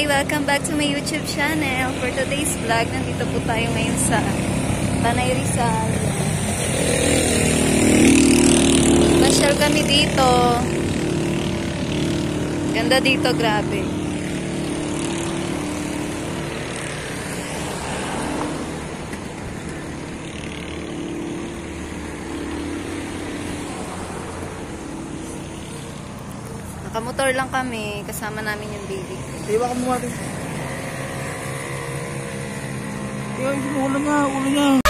Hi! Welcome back to my YouTube channel. For today's vlog, nandito po tayo ngayon sa Tanay Rizal. Nasyal kami dito. Ganda dito, grabe. Nakamotor lang kami, kasama namin yung baby. Iwa ka mo natin. Iwa ulo niya, ulo niya.